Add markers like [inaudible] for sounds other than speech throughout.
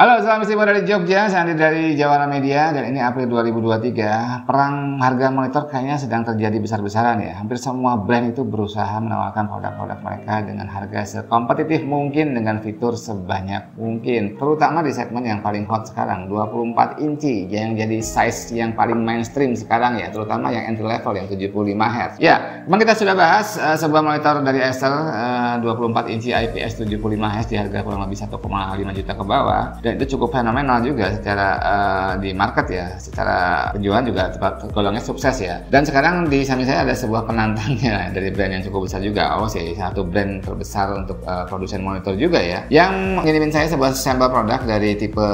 I selamat siang dari Jogja, saya Andi dari Jawana Media dan ini April 2023. Perang harga monitor kayaknya sedang terjadi besar-besaran ya. Hampir semua brand itu berusaha menawarkan produk-produk mereka dengan harga sekompetitif mungkin dengan fitur sebanyak mungkin. Terutama di segmen yang paling hot sekarang, 24 inci yang jadi size yang paling mainstream sekarang ya, terutama yang entry level yang 75 Hz. Ya, kemarin kita sudah bahas uh, sebuah monitor dari Acer uh, 24 inci IPS 75 Hz di harga kurang lebih 1,5 juta ke bawah dan itu cukup fenomenal juga secara uh, di market ya. Secara penjualan juga golongnya sukses ya. Dan sekarang di samping saya ada sebuah penantangnya dari brand yang cukup besar juga. Oh sih satu brand terbesar untuk uh, produsen monitor juga ya. Yang mengirimin saya sebuah sampel produk dari tipe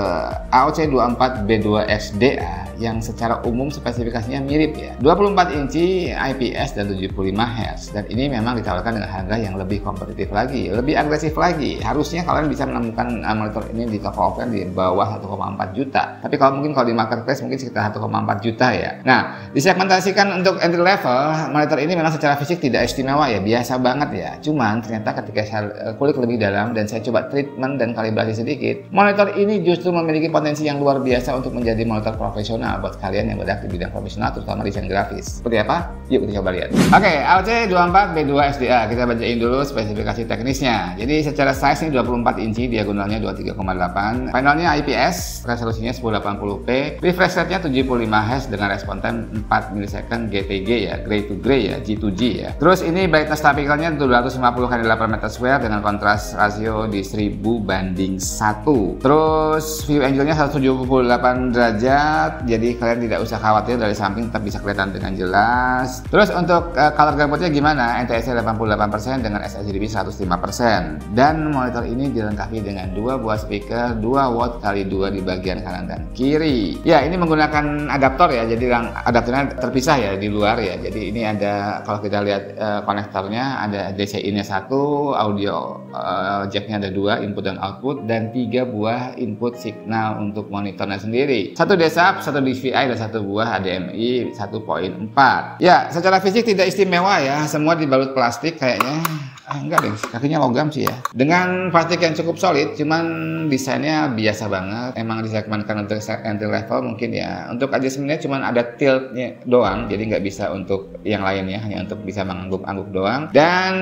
AOC 24 B2 XDA yang secara umum spesifikasinya mirip ya. 24 inci IPS dan 75 Hz dan ini memang ditawarkan dengan harga yang lebih kompetitif lagi lebih agresif lagi. Harusnya kalian bisa menemukan uh, monitor ini di toko offline di bawah 1,4 juta. Tapi kalau mungkin kalau di marketplace mungkin sekitar 1,4 juta ya. Nah, disegmentasikan untuk entry level, monitor ini memang secara fisik tidak istimewa ya, biasa banget ya. Cuman ternyata ketika saya eh, kulik lebih dalam dan saya coba treatment dan kalibrasi sedikit, monitor ini justru memiliki potensi yang luar biasa untuk menjadi monitor profesional buat kalian yang berada di bidang profesional terutama desain grafis. Seperti apa? Yuk kita coba lihat. Oke, okay, LC24 B2 SDA. Kita bacain dulu spesifikasi teknisnya. Jadi secara size ini 24 inci, diagonalnya 23,8 Panelnya IPS, resolusinya 1080p, refresh rate-nya 75 Hz dengan respon time 4 millisecond GTG ya, gray to gray ya, G2G ya. Terus ini brightness typicalnya 250 kali 8 meter square dengan kontras rasio di 1000 banding 1. Terus view angle-nya 178 derajat, jadi kalian tidak usah khawatir dari samping tetap bisa kelihatan dengan jelas. Terus untuk uh, color gambarnya gimana? NTSC 88% dengan sRGB 105%. Dan monitor ini dilengkapi dengan dua buah speaker, dua watt kali dua di bagian kanan dan kiri. Ya, ini menggunakan adaptor ya, jadi adaptornya terpisah ya di luar ya. Jadi ini ada kalau kita lihat uh, konektornya ada DCI-nya satu, audio uh, jack-nya ada dua, input dan output dan tiga buah input signal untuk monitornya sendiri. Satu DSAP, satu DVI dan satu buah HDMI 1.4. Ya, secara fisik tidak istimewa ya, semua dibalut plastik kayaknya Ah, enggak deh, kakinya logam sih ya. Dengan plastik yang cukup solid, cuman desainnya biasa banget. Emang disegmenkan untuk entry level mungkin ya. Untuk adjustmentnya cuman ada tiltnya doang, jadi nggak bisa untuk yang lainnya, hanya untuk bisa mengangguk-angguk doang. Dan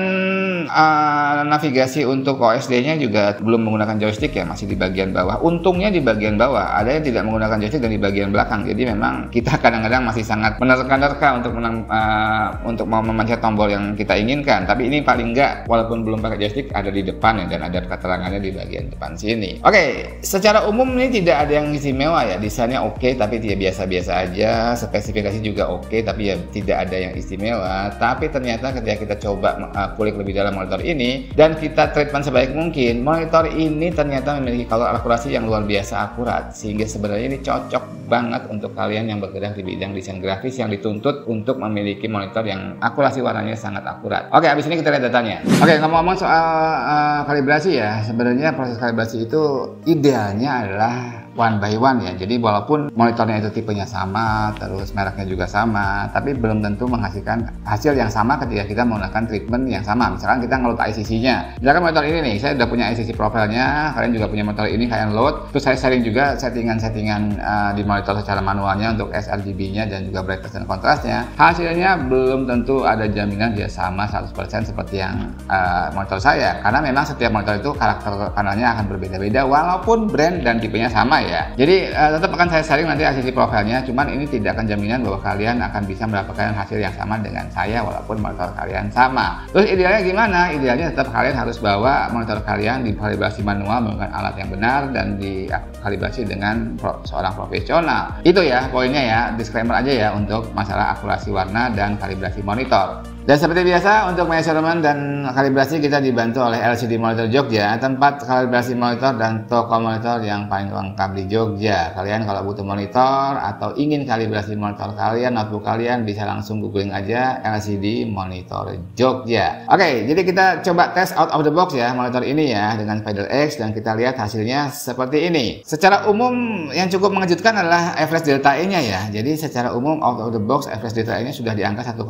uh, navigasi untuk OSD-nya juga belum menggunakan joystick ya, masih di bagian bawah. Untungnya di bagian bawah, ada yang tidak menggunakan joystick dan di bagian belakang. Jadi memang kita kadang-kadang masih sangat menerka-nerka untuk menang, uh, untuk mau memencet tombol yang kita inginkan. Tapi ini paling walaupun belum pakai joystick ada di depan ya dan ada keterangannya di bagian depan sini. Oke, okay, secara umum ini tidak ada yang istimewa ya. Desainnya oke okay, tapi tidak biasa-biasa aja. Spesifikasi juga oke okay, tapi ya tidak ada yang istimewa. Tapi ternyata ketika kita coba uh, kulik lebih dalam monitor ini dan kita treatment sebaik mungkin, monitor ini ternyata memiliki kalor akurasi yang luar biasa akurat sehingga sebenarnya ini cocok banget untuk kalian yang bergerak di bidang desain grafis yang dituntut untuk memiliki monitor yang akurasi warnanya sangat akurat. Oke, habis ini kita lihat datanya. Oke, ngomong-ngomong soal uh, kalibrasi ya, sebenarnya proses kalibrasi itu idealnya adalah one by one ya. Jadi walaupun monitornya itu tipenya sama, terus mereknya juga sama, tapi belum tentu menghasilkan hasil yang sama ketika kita menggunakan treatment yang sama. Misalkan kita ngeload ICC-nya. Misalkan monitor ini nih, saya udah punya ICC profilnya, kalian juga punya monitor ini, kalian load. Terus saya sharing juga settingan-settingan uh, di monitor secara manualnya untuk sRGB-nya dan juga brightness dan kontrasnya. Hasilnya belum tentu ada jaminan dia sama 100% seperti yang uh, monitor saya. Karena memang setiap monitor itu karakter panelnya akan berbeda-beda walaupun brand dan tipenya sama ya. Jadi uh, tetap akan saya sharing nanti hasil profilnya, cuman ini tidak akan jaminan bahwa kalian akan bisa mendapatkan hasil yang sama dengan saya walaupun monitor kalian sama. Terus idealnya gimana? Idealnya tetap kalian harus bawa monitor kalian dikalibrasi manual menggunakan alat yang benar dan dikalibrasi dengan pro, seorang profesional. Itu ya poinnya ya, disclaimer aja ya untuk masalah akurasi warna dan kalibrasi monitor. Dan seperti biasa untuk measurement dan kalibrasi kita dibantu oleh LCD Monitor Jogja, tempat kalibrasi monitor dan toko monitor yang paling lengkap di Jogja. Kalian kalau butuh monitor atau ingin kalibrasi monitor kalian, notebook kalian bisa langsung googling aja LCD Monitor Jogja. Oke, jadi kita coba tes out of the box ya monitor ini ya dengan Spider X dan kita lihat hasilnya seperti ini. Secara umum yang cukup mengejutkan adalah average delta E-nya ya. Jadi secara umum out of the box average delta E-nya sudah di angka 1,9.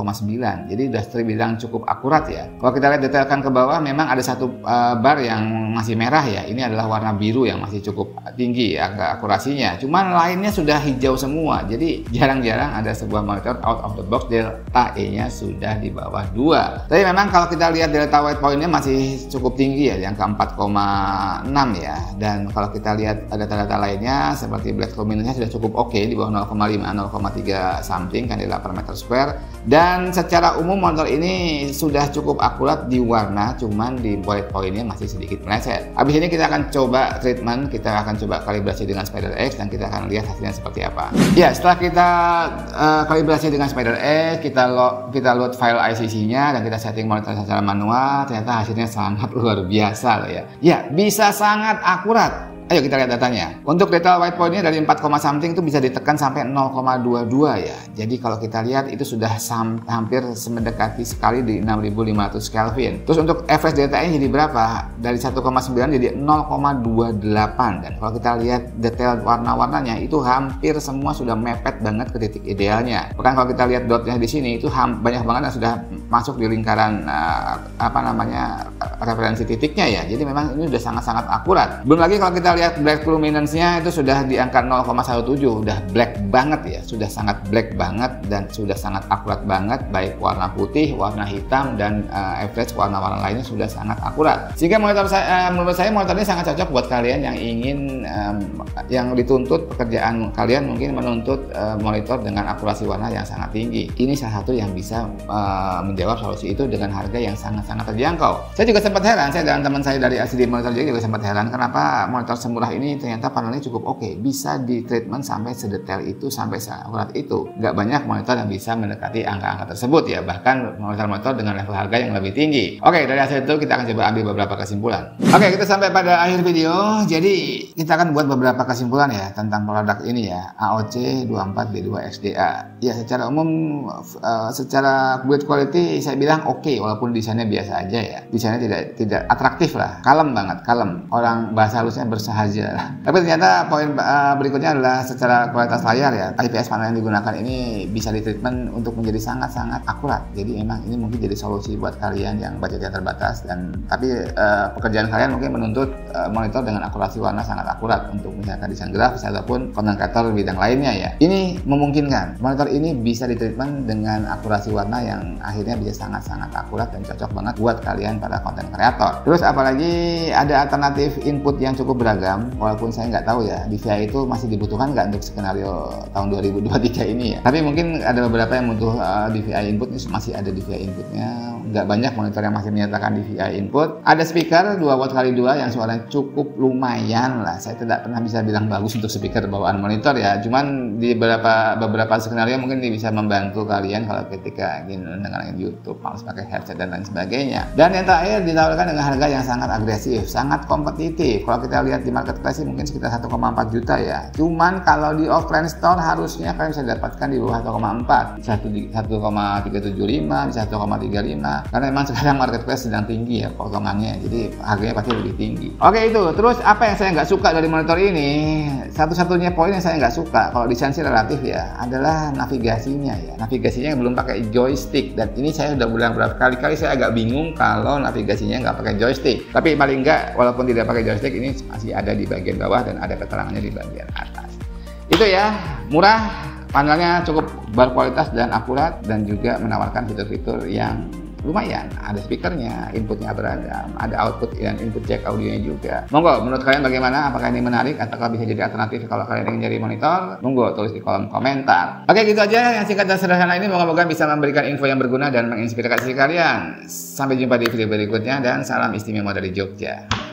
Jadi sudah terbilang cukup akurat ya. Kalau kita lihat detailkan ke bawah, memang ada satu uh, bar yang masih merah ya. Ini adalah warna biru yang masih cukup tinggi ya, akurasinya. Cuman lainnya sudah hijau semua. Jadi jarang-jarang ada sebuah monitor out of the box delta E-nya sudah di bawah 2. Tapi memang kalau kita lihat delta white point-nya masih cukup tinggi ya, yang ke 4,6 ya. Dan kalau kita lihat ada data-data lainnya seperti black luminance sudah cukup oke okay, di bawah 0,5 0,3 something kandela per meter square dan secara umum monitor ini sudah cukup akurat di warna cuman di white pointnya masih sedikit meleset. Habis ini kita akan coba treatment kita akan coba kalibrasi dengan Spider X dan kita akan lihat hasilnya seperti apa. Ya setelah kita uh, kalibrasi dengan Spider X kita load, kita load file ICC nya dan kita setting monitor secara manual ternyata hasilnya sangat [laughs] luar biasa loh ya. Ya bisa sangat akurat Ayo kita lihat datanya. Untuk detail white point-nya dari 4, something itu bisa ditekan sampai 0,22 ya. Jadi kalau kita lihat itu sudah hampir mendekati sekali di 6500 Kelvin. Terus untuk average delta-nya jadi berapa? Dari 1,9 jadi 0,28 dan kalau kita lihat detail warna-warnanya itu hampir semua sudah mepet banget ke titik idealnya. Bahkan kalau kita lihat dotnya di sini itu banyak banget yang sudah masuk di lingkaran uh, apa namanya referensi titiknya ya. Jadi memang ini sudah sangat-sangat akurat. Belum lagi kalau kita lihat black luminance-nya itu sudah di angka 0,17, udah black banget ya, sudah sangat black banget dan sudah sangat akurat banget baik warna putih, warna hitam dan uh, average warna-warna lainnya sudah sangat akurat. Sehingga monitor saya uh, menurut saya monitor ini sangat cocok buat kalian yang ingin um, yang dituntut pekerjaan kalian mungkin menuntut uh, monitor dengan akurasi warna yang sangat tinggi. Ini salah satu yang bisa uh, menjawab solusi itu dengan harga yang sangat-sangat terjangkau. Saya juga sempat heran, saya dan teman saya dari LCD Monitor juga sempat heran kenapa monitor semurah ini ternyata panelnya cukup oke, okay. bisa di treatment sampai sedetail itu, sampai seakurat itu. Gak banyak monitor yang bisa mendekati angka-angka tersebut ya, bahkan monitor-monitor dengan level harga yang lebih tinggi. Oke, okay, dari hasil itu kita akan coba ambil beberapa kesimpulan. Oke, okay, kita sampai pada akhir video. Jadi kita akan buat beberapa kesimpulan ya tentang produk ini ya, AOC 24B2 XDA. Ya, secara umum uh, secara build quality saya bilang oke okay, walaupun desainnya biasa aja ya. Desainnya tidak tidak atraktif lah, kalem banget, kalem. Orang bahasa halusnya bersahaja tapi ternyata poin uh, berikutnya adalah secara kualitas layar ya. IPS panel yang digunakan ini bisa ditreatment untuk menjadi sangat-sangat akurat. Jadi emang ini mungkin jadi solusi buat kalian yang budgetnya terbatas dan tapi uh, pekerjaan kalian mungkin menuntut uh, monitor dengan akurasi warna sangat akurat untuk misalkan desain grafis ataupun konten kreator bidang lainnya ya. Ini memungkinkan monitor ini bisa ditreatment dengan akurasi warna yang akhirnya bisa sangat-sangat akurat dan cocok banget buat kalian para konten kreator. Terus apalagi ada alternatif input yang cukup beragam walaupun saya nggak tahu ya DVI itu masih dibutuhkan nggak untuk skenario tahun 2023 ini ya tapi mungkin ada beberapa yang butuh uh, DVI input masih ada DVI inputnya nggak banyak monitor yang masih menyatakan DVI input. Ada speaker 2 watt kali 2 yang suaranya cukup lumayan lah. Saya tidak pernah bisa bilang bagus untuk speaker bawaan monitor ya. Cuman di beberapa beberapa skenario mungkin ini bisa membantu kalian kalau ketika ingin mendengarkan YouTube, harus pakai headset dan lain sebagainya. Dan yang terakhir ditawarkan dengan harga yang sangat agresif, sangat kompetitif. Kalau kita lihat di marketplace mungkin sekitar 1,4 juta ya. Cuman kalau di offline store harusnya kalian bisa dapatkan di bawah 1,4, 1,375, 1,35 karena memang [laughs] sekarang marketplace sedang tinggi ya potongannya jadi harganya pasti lebih tinggi. Oke itu. Terus apa yang saya nggak suka dari monitor ini? Satu-satunya poin yang saya nggak suka kalau desain sih relatif ya adalah navigasinya ya. Navigasinya belum pakai joystick. Dan ini saya sudah bilang berapa kali-kali saya agak bingung kalau navigasinya nggak pakai joystick. Tapi paling nggak walaupun tidak pakai joystick ini masih ada di bagian bawah dan ada keterangannya di bagian atas. Itu ya murah panelnya cukup berkualitas dan akurat dan juga menawarkan fitur-fitur yang lumayan. Ada speakernya inputnya beragam ada output dan input jack audionya juga. Monggo menurut kalian bagaimana? Apakah ini menarik atau bisa jadi alternatif kalau kalian ingin jadi monitor? Monggo tulis di kolom komentar. Oke gitu aja. Yang singkat dan sederhana ini moga-moga bisa memberikan info yang berguna dan menginspirasi kalian. Sampai jumpa di video berikutnya dan salam istimewa dari Jogja